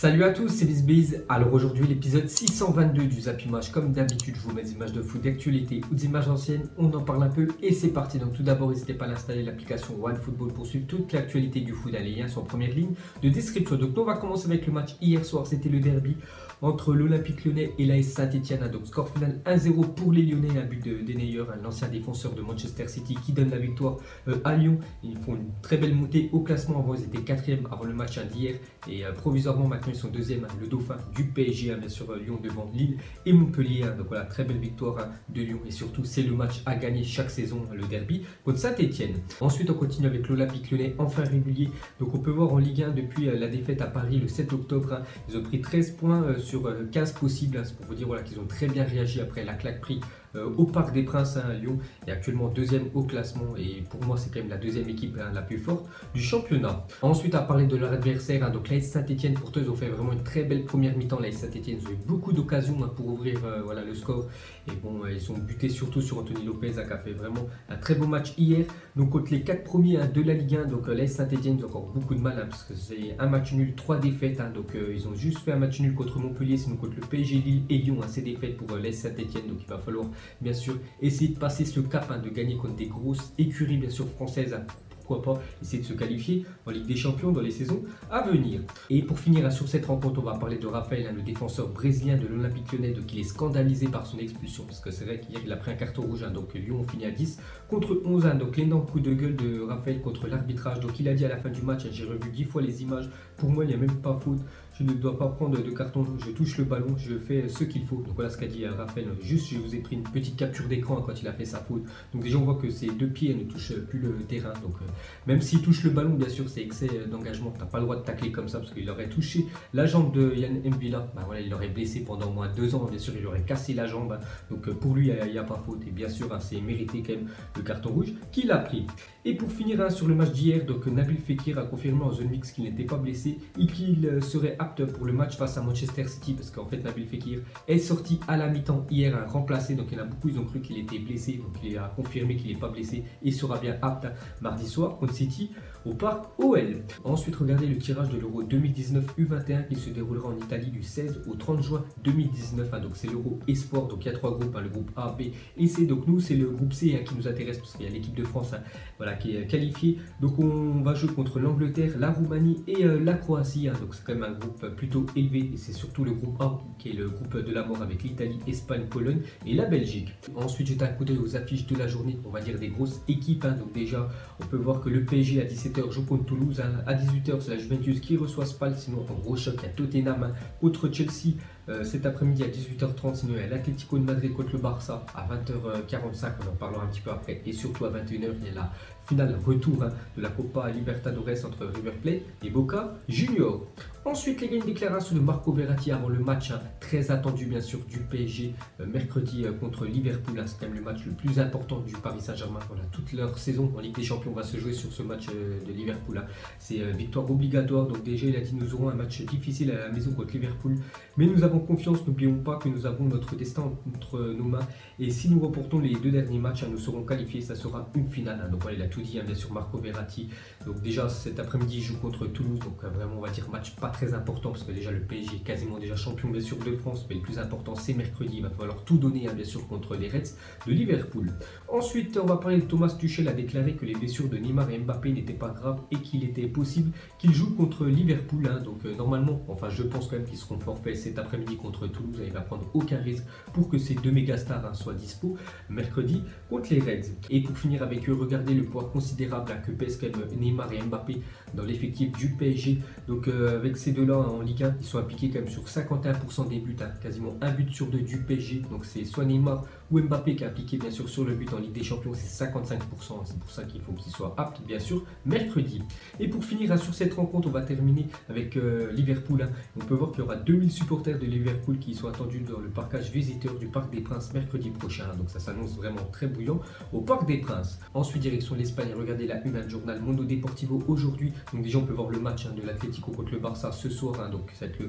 Salut à tous, c'est BizBiz. Alors aujourd'hui, l'épisode 622 du Zap Image. Comme d'habitude, je vous mets des images de foot d'actualité ou des images anciennes. On en parle un peu et c'est parti. Donc tout d'abord, n'hésitez pas à installer l'application OneFootball pour suivre toute l'actualité du foot. Les liens sont en première ligne de description. Donc on va commencer avec le match hier soir. C'était le derby entre l'Olympique lyonnais et l'AS Saint-Etienne. Donc score final 1-0 pour les Lyonnais, un but de Denayer, l'ancien défenseur de Manchester City qui donne la victoire euh, à Lyon. Ils font une très belle montée au classement. Avant, ils étaient quatrième avant le match d'hier et euh, provisoirement maintenant ils sont deuxième. Le dauphin du PSG, hein, bien sûr euh, Lyon devant Lille et Montpellier. Hein. Donc voilà, très belle victoire hein, de Lyon et surtout c'est le match à gagner chaque saison, le derby contre Saint-Etienne. Ensuite, on continue avec l'Olympique lyonnais, enfin régulier. Donc on peut voir en Ligue 1 depuis la défaite à Paris le 7 octobre, ils ont pris 13 points sur 15 possibles. C'est pour vous dire qu'ils ont très bien réagi après la claque prise euh, au Parc des Princes hein, à Lyon. est actuellement deuxième au classement et pour moi c'est quand même la deuxième équipe hein, la plus forte du championnat. Ensuite à parler de leur adversaire, hein, donc l'AS Saint-Etienne, ils ont fait vraiment une très belle première mi-temps. L'AS Saint-Etienne, ont eu beaucoup d'occasions pour ouvrir euh, voilà, le score et bon euh, ils ont buté surtout sur Anthony Lopez qui a fait vraiment un très beau match hier. Donc contre les quatre premiers de la Ligue 1, donc l'AS Saint-Etienne ont encore beaucoup de mal parce que c'est un match nul, trois défaites. donc ils ont juste fait un match nul contre Montpellier, sinon contre le PSG Lille et Lyon, c'est défaites pour l'AS Saint-Etienne. Donc il va falloir bien sûr, essayer de passer ce cap, hein, de gagner contre des grosses écuries, bien sûr, françaises, hein, pourquoi pas. Essayer de se qualifier en Ligue des Champions dans les saisons à venir. Et pour finir hein, sur cette rencontre, on va parler de Raphaël, le défenseur brésilien de l'Olympique lyonnais, donc il est scandalisé par son expulsion, parce que c'est vrai qu'hier il a pris un carton rouge, donc Lyon finit à 10 contre 11, donc l'énorme coup de gueule de Raphaël contre l'arbitrage, donc il a dit à la fin du match, j'ai revu 10 fois les images, pour moi il n'y a même pas faute, ne dois pas prendre de carton, je touche le ballon, je fais ce qu'il faut. Donc voilà ce qu'a dit euh, Raphaël. Juste, je vous ai pris une petite capture d'écran quand il a fait sa faute. Donc déjà, on voit que ses deux pieds ne touchent plus le terrain. Donc euh, même s'il touche le ballon, bien sûr, c'est excès euh, d'engagement. Tu n'as pas le droit de tacler comme ça parce qu'il aurait touché la jambe de Yann Mbila. Bah, voilà, il l'aurait blessé pendant au moins deux ans. Bien sûr, il aurait cassé la jambe. Donc pour lui, il n'y a, pas faute. Et bien sûr, hein, c'est mérité quand même le carton rouge qu'il a pris. Et pour finir hein, sur le match d'hier, donc Nabil Fekir a confirmé en zone mix qu'il n'était pas blessé et qu'il serait pour le match face à Manchester City parce qu'en fait Nabil Fekir est sorti à la mi-temps hier à remplacer donc il y en a beaucoup ils ont cru qu'il était blessé donc il a confirmé qu'il n'est pas blessé et sera bien apte mardi soir contre City au parc OL. Ensuite regardez le tirage de l'Euro 2019 U21 qui se déroulera en Italie du 16 au 30 juin 2019 hein. donc c'est l'Euro Espoir donc il y a trois groupes hein, le groupe A, B et C donc nous c'est le groupe C hein, qui nous intéresse parce qu'il y a l'équipe de France voilà, qui est qualifiée donc on va jouer contre l'Angleterre, la Roumanie et euh, la Croatie donc c'est quand même un groupe plutôt élevé et c'est surtout le groupe A qui est le groupe de la mort avec l'Italie, Espagne, Pologne et la Belgique. Ensuite, j'ai un coup d'œil aux affiches de la journée, on va dire des grosses équipes. Hein. Donc déjà, on peut voir que le PSG à 17h joue contre Toulouse. À 18h, c'est la Juventus qui reçoit Spal. Sinon, en gros choc, a Tottenham contre Chelsea. Euh, cet après-midi à 18h30, sinon il y a l'Atlético de Madrid contre le Barça à 20h45, on en parlera un petit peu après. Et surtout à 21h, il y a la finale retour de la Copa Libertadores entre River Plate et Boca Junior. Ensuite, les gars, une de Marco Verratti avant le match, hein, très attendu bien sûr du PSG, euh, mercredi euh, contre Liverpool. Hein, c'est quand même le match le plus important du Paris Saint-Germain. Voilà, toute leur saison en Ligue des Champions va se jouer sur ce match de Liverpool. Hein. C'est victoire obligatoire. Donc déjà, il a dit nous aurons un match difficile à la maison contre Liverpool. Mais nous avons confiance, n'oublions pas que nous avons notre destin entre nos mains. Et si nous reportons les deux derniers matchs, nous serons qualifiés. Ça sera une finale. Donc voilà, il a tout dit, bien sûr, Marco Verratti. Donc déjà, cet après-midi, il joue contre Toulouse. Donc vraiment, on va dire match pas très important parce que déjà le PSG est quasiment déjà champion bien sûr de France, mais le plus important c'est mercredi, il va falloir tout donner hein, bien sûr contre les Reds de Liverpool. Ensuite, on va parler de Thomas Tuchel a déclaré que les blessures de Neymar et Mbappé n'étaient pas graves et qu'il était possible qu'ils jouent contre Liverpool. Hein. donc euh, normalement, enfin je pense quand même qu'ils seront forfaits cet après-midi contre Toulouse. il va prendre aucun risque pour que ces deux méga stars hein, soient dispo mercredi contre les Reds. Et pour finir avec eux, regardez le poids considérable que pèsent Neymar et Mbappé dans l'effectif du PSG. Donc euh, avec ces deux-là en Ligue 1, ils sont appliqués quand même sur 51% des buts, hein. quasiment un but sur deux du PSG. Donc c'est soit Neymar ou Mbappé qui a appliqué bien sûr sur le but en Ligue des Champions, c'est 55%. C'est pour ça qu'il faut qu'il soit apte bien sûr mercredi. Et pour finir hein, sur cette rencontre, on va terminer avec euh, Liverpool. Hein. On peut voir qu'il y aura 2000 supporters de Liverpool qui sont attendus dans le parcage visiteur du Parc des Princes mercredi prochain. Donc ça s'annonce vraiment très bouillant au Parc des Princes. Ensuite direction l'Espagne, regardez la une, un journal Mondo Deportivo aujourd'hui Donc déjà on peut voir le match de l'Atlético contre le Barça ce soir. donc ça va être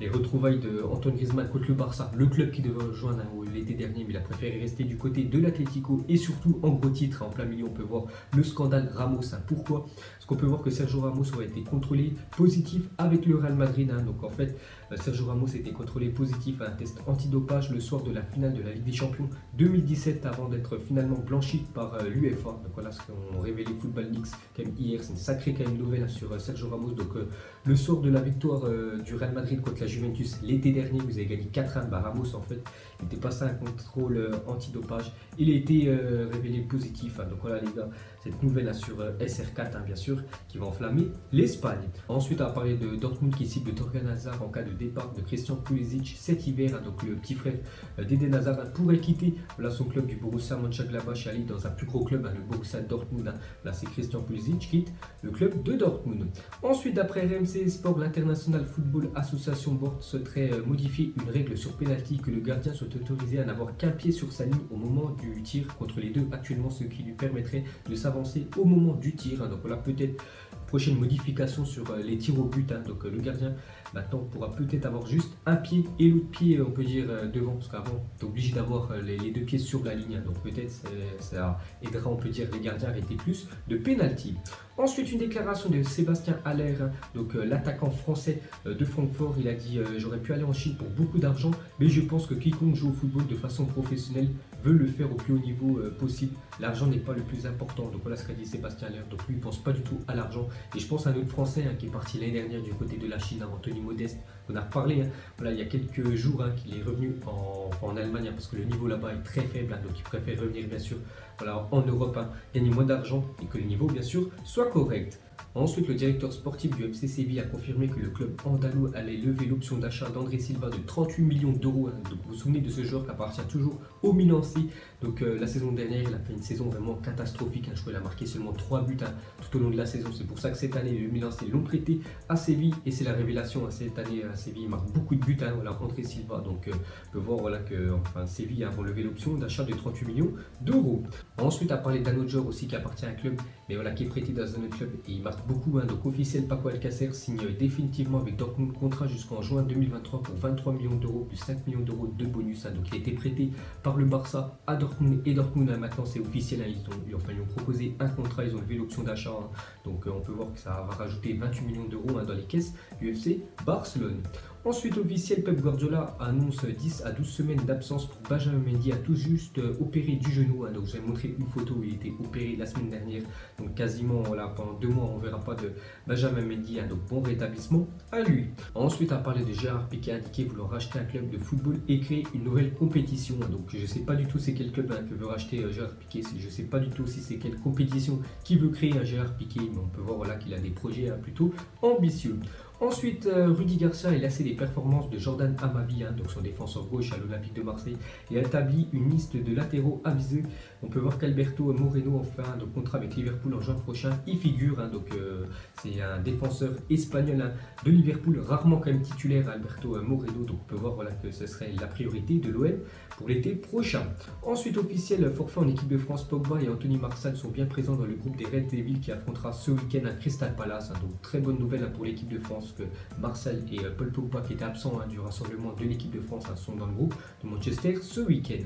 les retrouvailles de Antoine Griezmann contre le Barça, le club qui devait rejoindre l'été dernier, mais il a préféré rester du côté de l'Atlético et surtout en gros titre, en plein milieu on peut voir le scandale Ramos. Pourquoi? Parce qu'on peut voir que Sergio Ramos aurait été contrôlé positif avec le Real Madrid. Donc en fait euh, Sergio Ramos était contrôlé positif à un test antidopage le soir de la finale de la Ligue des Champions 2017 avant d'être finalement blanchi par euh, l'UEFA. Donc voilà ce qu'ont révélé Football Leaks quand même hier. C'est une sacrée quand même nouvelle sur euh, Sergio Ramos. Donc le soir de la victoire du Real Madrid contre la Juventus l'été dernier, vous avez gagné 4-1. Bah, Ramos en fait était passé un contrôle antidopage. Il a été révélé positif. Hein. Donc voilà les gars, cette nouvelle sur SR4 hein, bien sûr qui va enflammer l'Espagne. Ensuite on va parler de Dortmund qui cible Torgan Hazard en cas de départ de Christian Pulisic cet hiver. Hein, donc le petit frère euh, d'Eden Hazard pourrait quitter son club du Borussia Mönchengladbach et aller dans un plus gros club, le Borussia Dortmund. Là, c'est Christian Pulisic qui quitte le club de Dortmund. Ensuite, d'après RMC Sport, l'International Football Association Board souhaiterait euh, modifier une règle sur penalty que le gardien soit autorisé à n'avoir qu'un pied sur sa ligne au moment du tir contre les deux actuellement, ce qui lui permettrait de s'avancer au moment du tir. Donc voilà, peut-être prochaine modification sur euh, les tirs au but. Donc le gardien Maintenant, on pourra peut-être avoir juste un pied et l'autre pied, on peut dire, euh, devant, parce qu'avant, tu es obligé d'avoir euh, les, deux pieds sur la ligne. Donc peut-être ça aidera, on peut dire, les gardiens à arrêter plus de pénalty. Ensuite, une déclaration de Sébastien Haller, donc euh, l'attaquant français de Francfort. Il a dit J'aurais pu aller en Chine pour beaucoup d'argent, mais je pense que quiconque joue au football de façon professionnelle veut le faire au plus haut niveau possible. L'argent n'est pas le plus important. Donc voilà ce qu'a dit Sébastien Haller. Donc lui, il pense pas du tout à l'argent. Et je pense à un autre Français hein, qui est parti l'année dernière du côté de la Chine, Anthony Modeste. On a reparlé hein. il y a quelques jours hein, qu'il est revenu en, Allemagne parce que le niveau là-bas est très faible. donc il préfère revenir bien sûr voilà, en Europe, gagner moins d'argent et que le niveau bien sûr soit correct. Ensuite, le directeur sportif du FC Séville a confirmé que le club andalou allait lever l'option d'achat d'André Silva de 38 millions d'euros. Hein. vous vous souvenez de ce joueur qui appartient toujours au Milan Donc euh, la saison dernière, il a fait une saison vraiment catastrophique. Hein. Je crois a marqué seulement 3 buts hein, tout au long de la saison. C'est pour ça que cette année, le Milan l'ont prêté à Séville et c'est la révélation. Cette année, à Séville, il marque beaucoup de buts. Voilà, André Silva. Donc euh, on peut voir voilà, que enfin, Séville a relevé l'option d'achat de 38 millions d'euros. Ensuite, à parler d'un autre joueur aussi qui appartient à un club, mais voilà, qui est prêté dans un autre club et il marque beaucoup. Hein, donc officiel, Paco Alcacer signe définitivement avec Dortmund contrat jusqu'en juin 2023 pour 23 millions d'euros plus 5 millions d'euros de bonus. Hein. donc il a été prêté par le Barça à Dortmund et Dortmund hein, maintenant c'est officiel. ils, ont, ont proposé un contrat, ils ont levé l'option d'achat. donc euh, on peut voir que ça va rajouter 28 millions d'euros dans les caisses du FC Barcelone. Ensuite, officiel, Pep Guardiola annonce 10 à 12 semaines d'absence pour Benjamin Mendy, a tout juste opéré du genou. Hein. donc, j'avais montré une photo où il était opéré la semaine dernière. Donc, quasiment voilà, pendant deux mois, on ne verra pas de Benjamin Mendy. Hein. donc, bon rétablissement à lui. Ensuite, à parler de Gérard Piquet, indiqué vouloir racheter un club de football et créer une nouvelle compétition. Hein. donc, je ne sais pas du tout c'est quel club que veut racheter euh, Gérard Piquet. Je ne sais pas du tout si c'est quelle compétition qui veut créer un Gérard Piquet. Mais on peut voir voilà, qu'il a des projets plutôt ambitieux. Ensuite, euh, Rudy Garcia a lassé des performances de Jordan Amavi, hein, donc son défenseur gauche à l'Olympique de Marseille, et a établi une liste de latéraux avisés. On peut voir qu'Alberto Moreno, enfin, donc contrat avec Liverpool en juin prochain, y figure. Hein, donc, euh, c'est un défenseur espagnol hein, de Liverpool, rarement quand même titulaire, Alberto Moreno. Donc, on peut voir voilà, que ce serait la priorité de l'OM pour l'été prochain. Ensuite, officiel, forfait en équipe de France, Pogba et Anthony Martial sont bien présents dans le groupe des Red Devils qui affrontera ce week-end à Crystal Palace. donc, très bonne nouvelle pour l'équipe de France que Marcel et euh, Paul Pogba, qui étaient absents hein, du rassemblement de l'équipe de France, hein, sont dans le groupe de Manchester ce week-end.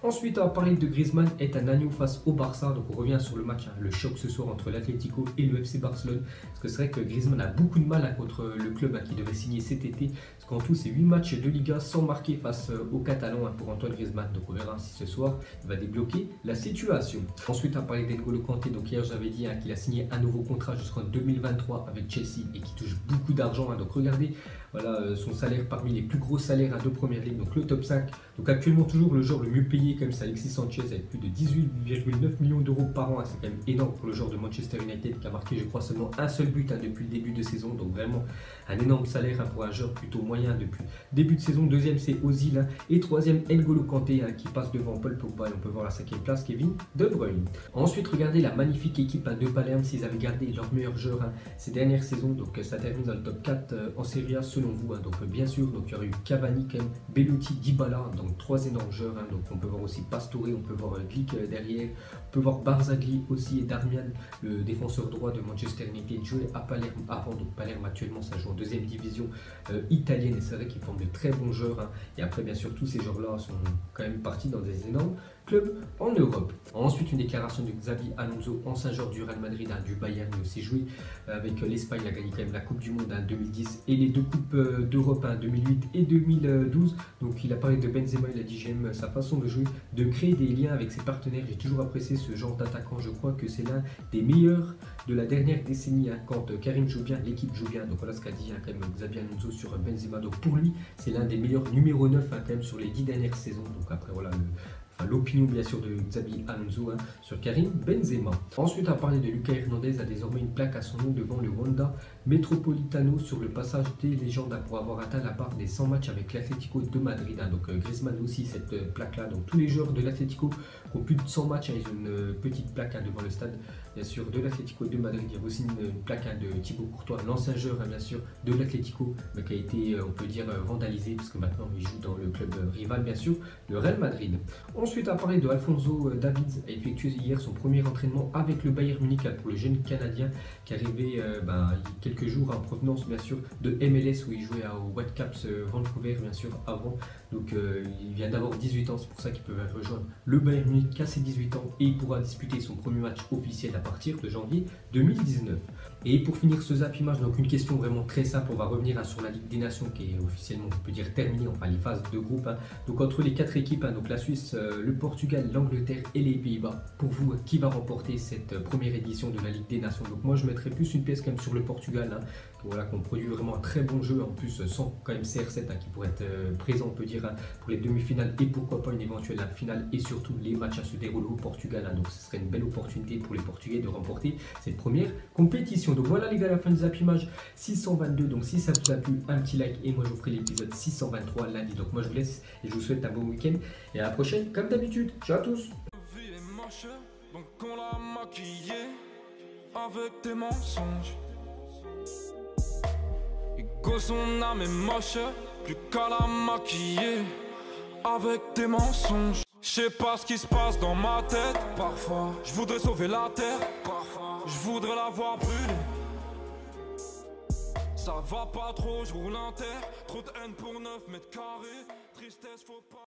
Ensuite, on va parler de Griezmann est un agneau face au Barça. Donc, on revient sur le match, hein, le choc ce soir entre l'Atlético et le FC Barcelone. Parce que c'est vrai que Griezmann a beaucoup de mal contre le club qui devait signer cet été. Parce qu'en tout, c'est 8 matchs de Liga sans marquer face euh, aux Catalans pour Antoine Griezmann. Donc, on verra si ce soir il va débloquer la situation. Ensuite, on va parler d'Engolo Kanté. Donc, hier, j'avais dit qu'il a signé un nouveau contrat jusqu'en 2023 avec Chelsea et qui touche beaucoup d'argent. Donc, regardez voilà, euh, son salaire parmi les plus gros salaires à deux premières ligues, donc le top 5. Donc actuellement toujours le joueur le mieux payé comme ça, Alexis Sanchez avec plus de 18,9 millions d'euros par an. C'est quand même énorme pour le joueur de Manchester United qui a marqué je crois seulement un seul but hein, depuis le début de saison. Donc vraiment un énorme salaire hein, pour un joueur plutôt moyen depuis début de saison. Deuxième c'est Ozil hein, et troisième N'Golo Kanté qui passe devant Paul Pogba. Et on peut voir la cinquième place Kevin De Bruyne. Ensuite regardez la magnifique équipe de Palerme s'ils avaient gardé leur meilleur joueur ces dernières saisons. Donc ça termine dans le top 4 euh, en Serie A selon vous. Hein. donc bien sûr, donc il y aurait eu Cavani, Bellotti, Dybala, donc trois énormes joueurs. Hein. donc on peut voir aussi Pastore, on peut voir Glick derrière, on peut voir Barzagli aussi et Darmian, le défenseur droit de Manchester United, joué à Palerme avant. Donc Palerme actuellement ça joue en deuxième division italienne et c'est vrai qu'ils forment de très bons joueurs. Et après bien sûr tous ces joueurs-là sont quand même partis dans des énormes club en Europe. Ensuite, une déclaration de Xavi Alonso, ancien joueur du Real Madrid, hein, du Bayern, mais aussi joué euh, avec l'Espagne, il a gagné quand même la Coupe du Monde en hein, 2010 et les deux Coupes euh, d'Europe en hein, 2008 et 2012. Donc il a parlé de Benzema, il a dit j'aime sa façon de jouer, de créer des liens avec ses partenaires. J'ai toujours apprécié ce genre d'attaquant. Je crois que c'est l'un des meilleurs de la dernière décennie quand euh, Karim joue bien, l'équipe joue bien. Donc voilà ce qu'a dit quand même Xavi Alonso sur Benzema. Donc pour lui, c'est l'un des meilleurs numéro 9 quand même sur les dix dernières saisons. Donc après voilà le, l'opinion bien sûr de Xabi Alonso hein, sur Karim Benzema. Ensuite, à parler de Lucas Hernandez, a désormais une plaque à son nom devant le Wanda Metropolitano sur le passage des légendes pour avoir atteint la barre des 100 matchs avec l'Atlético de Madrid. Hein. Donc euh, Griezmann aussi cette euh, plaque-là. Donc tous les joueurs de l'Atlético qui ont plus de 100 matchs, hein, ils ont une euh, petite plaque devant le stade bien sûr de l'Atlético de Madrid. Il y a aussi une, plaque de Thibaut Courtois, l'ancien joueur bien sûr de l'Atlético, mais qui a été, on peut dire, vandalisé parce que maintenant il joue dans le club rival bien sûr, le Real Madrid. Ensuite, à parler de Alfonso euh, Davids, a effectué hier son premier entraînement avec le Bayern Munich pour le jeune Canadien qui arrivait euh, a quelques jours en provenance bien sûr de MLS où il jouait au Whitecaps euh, Vancouver bien sûr avant. Donc il vient d'avoir 18 ans, c'est pour ça qu'il peut rejoindre le Bayern Munich à ses 18 ans et il pourra disputer son premier match officiel à partir de janvier 2019. Et pour finir ce zap image, donc une question vraiment très simple, on va revenir sur la Ligue des Nations qui est officiellement, on peut dire terminée, enfin les phases de groupe. Hein. Donc entre les quatre équipes, hein, donc la Suisse, le Portugal, l'Angleterre et les Pays-Bas. Pour vous, qui va remporter cette euh, première édition de la Ligue des Nations? Donc moi, je mettrais plus une pièce quand même sur le Portugal, hein, voilà, qu'on produit vraiment un très bon jeu, en plus sans quand même CR7 hein, qui pourrait être euh, présent, on peut dire, hein, pour les demi-finales et pourquoi pas une éventuelle finale et surtout les matchs à se dérouler au Portugal. donc ce serait une belle opportunité pour les Portugais de remporter cette première compétition. Donc voilà les gars, la fin des image 622. Donc si ça vous a plu, un petit like et moi je vous ferai l'épisode 623 lundi. Donc moi je vous laisse et je vous souhaite un bon week-end et à la prochaine comme d'habitude. Ciao à tous donc on l'a maquillé avec tes mensonges. Son âme est moche, plus qu'à la maquiller avec tes mensonges. Je sais pas ce qui se passe dans ma tête, parfois. Je voudrais sauver la terre, parfois. Je voudrais la voir brûler. Ça va pas trop, je roule en terre. Trop de haine pour 9 mètres carrés. Tristesse, faut pas.